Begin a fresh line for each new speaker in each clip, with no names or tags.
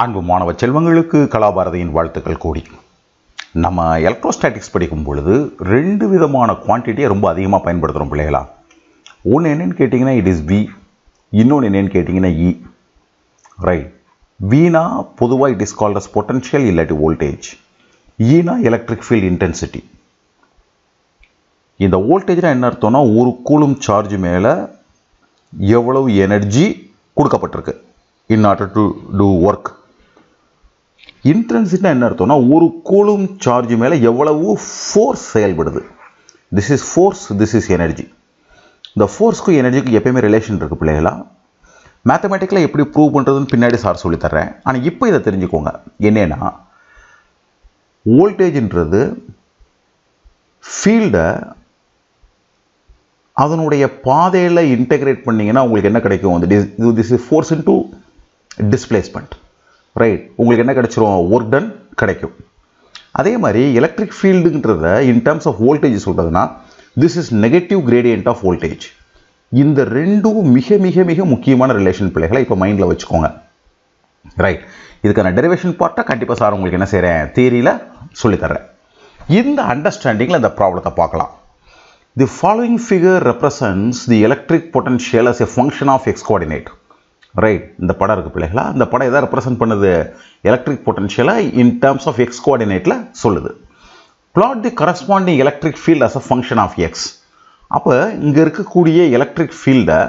அன்பு மாணவ செல்வங்களுக்கு கலாபாரதியின் வாழ்த்துக்கள் கூடி. நம்ம எலக்ட்ரோஸ்டாட்டிக்ஸ் படிக்கும் பொழுது ரெண்டு விதமான குவான்டிட்டியை ரொம்ப அதிகமாக பயன்படுத்துகிறோம் பிள்ளைகளா. ஒன்று என்னென்னு கேட்டிங்கன்னா இட் இஸ் வி இன்னொன்று என்னென்னு கேட்டிங்கன்னா இ e. ரைட் வீணா பொதுவாக it is called as potential இல்லாட்டி வோல்டேஜ் ஈனா எலக்ட்ரிக் ஃபீல்ட் இன்டென்சிட்டி இந்த வோல்டேஜ்னால் என்ன அர்த்தம்னா ஒரு கூலும் சார்ஜ் மேலே எவ்வளவு எனர்ஜி கொடுக்கப்பட்டிருக்கு. In order to do work இன்டென்சிட்டினா என்ன அர்த்தம்னா ஒரு கூலும் சார்ஜ் மேலே எவ்வளவு ஃபோர்ஸ் செயல்படுது. This is force this is energy இந்த ஃபோர்ஸ்க்கும் எனர்ஜிக்கும் எப்பயுமே ரிலேஷன் இருக்குது பிள்ளைகளா? மேத்தமெட்டிக்கலாக எப்படி ப்ரூவ் பண்ணுறதுன்னு பின்னாடி சார் சொல்லித்தர்றேன் ஆனால் இப்போ இதை தெரிஞ்சுக்கோங்க. என்னென்னா வோல்டேஜின்றது ஃபீல்டை அதனுடைய பாதையில் இன்டெகிரேட் பண்ணிங்கன்னா உங்களுக்கு என்ன கிடைக்கும்? அந்த this this is force into displacement right உங்களுக்கு என்ன கிடைச்சிரும்? ஒர்க் டன் கிடைக்கும். அதே மாதிரி எலக்ட்ரிக் ஃபீல்டுன்றத இன் டேர்ம்ஸ் ஆஃப் வோல்டேஜ் சொல்கிறதுனா this is negative gradient of voltage இந்த ரெண்டும் மிக மிக மிக முக்கியமான ரிலேஷன் பிள்ளைகளை இப்போ மைண்டில் வச்சுக்கோங்க. ரைட் இதுக்கான டெரிவேஷன் பார்ட்டாக கண்டிப்பாக சார் உங்களுக்கு என்ன செய்கிறேன் தியரியில் சொல்லித்தர்றேன். இந்த அண்டர்ஸ்டாண்டிங்கில் இந்த ப்ராப்ளத்தை பார்க்கலாம். The following figure represents the electric potential as a function of x coordinate right இந்த படம் இருக்குது பிள்ளைகளா? அந்த படம் எதை ரெப்ரசன்ட் பண்ணுது? எலக்ட்ரிக் பொட்டன்ஷியலாக இன் டேர்ம்ஸ் ஆஃப் எக்ஸ் கோஆர்டினேட்டில் சொல்லுது. Plot the corresponding electric field as a function of x அப்போ இங்கே இருக்கக்கூடிய எலக்ட்ரிக் ஃபீல்டை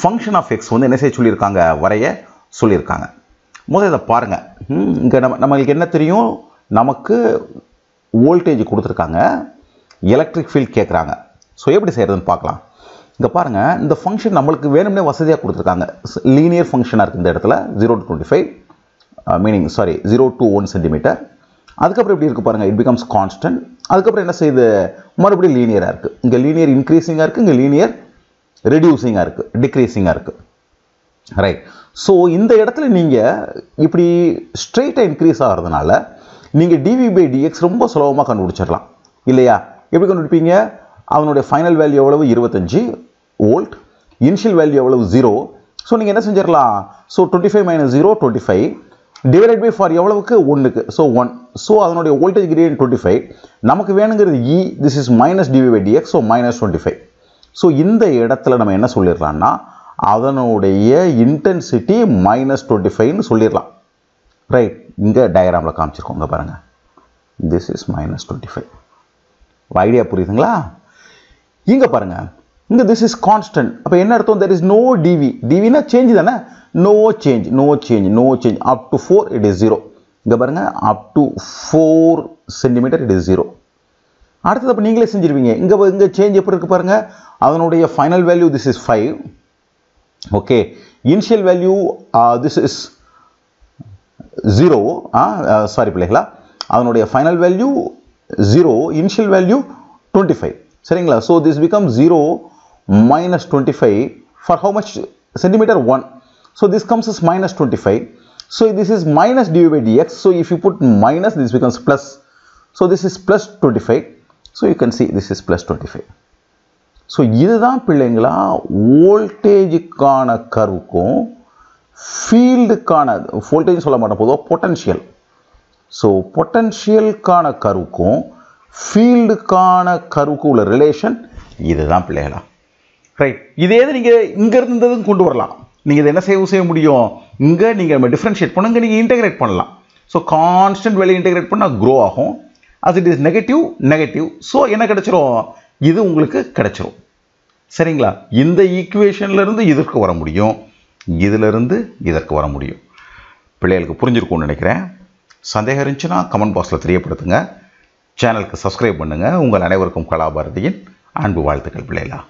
ஃபங்க்ஷன் ஆஃப் எக்ஸ் வந்து என்ன செய்ய சொல்லியிருக்காங்க? வரைய சொல்லியிருக்காங்க. முதல் இதை பாருங்கள் இங்கே நம்ம நம்மளுக்கு என்ன தெரியும்? நமக்கு வோல்டேஜ் கொடுத்துருக்காங்க. எலக்ட்ரிக் ஃபீல்ட் கேட்குறாங்க ஸோ எப்படி செய்கிறதுன்னு பார்க்கலாம். இங்கே பாருங்கள் இந்த ஃபங்க்ஷன் நம்மளுக்கு வேணும்னே வசதியாக கொடுத்துருக்காங்க. லீனியர் ஃபங்க்ஷனாக இருக்குது இந்த இடத்துல zero to twenty five meaning sorry zero to one centimetre அதுக்கப்புறம் எப்படி இருக்குது பாருங்கள் இட் பிகம்ஸ் கான்ஸ்டன்ட் அதுக்கப்புறம் என்ன செய்யுது? மறுபடியும் லீனியராக இருக்குது இங்கே லீனியர் இன்க்ரீஸிங்காக இருக்குது இங்கே லீனியர் ரெடியூசிங்காக இருக்குது டிக்ரீஸிங்காக இருக்குது ரைட் ஸோ இந்த இடத்துல நீங்கள் இப்படி ஸ்ட்ரெயிட்டாக இன்க்ரீஸ் ஆகிறதுனால நீங்கள் டிவி பை டிஎக்ஸ் ரொம்ப சுலபமாக கண்டுபிடிச்சிடலாம். இல்லையா? எப்படி கண்டுபிடிப்பீங்க? அதனுடைய ஃபைனல் வேல்யூ எவ்வளவு? இருபத்தஞ்சி. வோல்ட் இனிஷியல் வேல்யூ எவ்வளவு? ஜீரோ ஸோ நீங்கள் என்ன செஞ்சிடலாம் so twenty five minus zero twenty five divide by for எவ்வளவுக்கு? ஒன்றுக்கு ஸோ ஒன் ஸோ அதனுடைய வோல்டேஜ் கிரேடியன் டுவெண்ட்டி ஃபைவ் நமக்கு வேணுங்கிறது E this is minus dv by dx so minus twenty five so இந்த இடத்துல நம்ம என்ன சொல்லிடலாம்னா அதனுடைய இன்டென்சிட்டி மைனஸ் டுவெண்ட்டி ஃபைவ்னு சொல்லிடலாம் ரைட் இங்கே டயக்ராமில் காமிச்சிருக்கோங்க பாருங்கள் this is minus twenty five idea புரியுதுங்களா? இங்கே பாருங்கள் இங்கே திஸ் இஸ் கான்ஸ்டன்ட் அப்போ என்ன அர்த்தம்? தெர் இஸ் நோ டிவி டிவினா சேஞ்ச் தானே? No change no change no change up to four it is zero இங்கே பாருங்கள் up to four centimetre it is zero அடுத்தது அப்போ நீங்களே செஞ்சுருவீங்க. இங்கே இங்கே சேஞ்ச் எப்படி இருக்குது பாருங்கள் அதனுடைய final value this is five okay initial value this is zero sorry பிள்ளைகளா. அதனுடைய final value zero initial value twenty five சரிங்களா? So this become zero minus twenty five for much? Much centimetre one so this comes is minus twenty five so this is minus dx. So if so if you put minus this so plus so this is plus you five so you is plus this is plus twenty five so இதுதான் பிள்ளைங்களா வோல்டேஜுக்கான கருவுக்கும் ஃபீல்டுக்கான voltage சொல்ல மாட்டோம் பொதுவாக potential so பொட்டன்ஷியலுக்கான கருவுக்கும் ஃபீல்டுக்கான கருவுக்கும் உள்ள relation இதுதான் பிள்ளைகளா. Right இதே இது நீங்கள் இங்கே இருந்ததும் கொண்டு வரலாம். நீங்கள் இதை என்ன செய்ய செய்ய முடியும்? இங்கே நீங்கள் நம்ம டிஃப்ரென்ஷியேட் பண்ணுங்க நீங்கள் இன்டெகிரேட் பண்ணலாம். ஸோ கான்ஸ்டன்ட் வேல்யூ இன்டெகிரேட் பண்ணால் க்ரோ ஆகும். As it is negative negative so என்ன கிடச்சிரும்? இது உங்களுக்கு கிடச்சிரும். சரிங்களா? இந்த ஈக்குவேஷன்லேருந்து இதற்கு வர முடியும். இதிலிருந்து இதற்கு வர முடியும். பிள்ளைகளுக்கு புரிஞ்சிருக்கும்னு நினைக்கிறேன். சந்தேகம் இருந்துச்சுன்னா கமெண்ட் பாக்ஸில் தெரியப்படுத்துங்க. சேனலுக்கு சப்ஸ்கிரைப் பண்ணுங்கள் உங்கள் அனைவருக்கும் கலாபாரதியின் அன்பு வாழ்த்துக்கள் பிள்ளைகளா.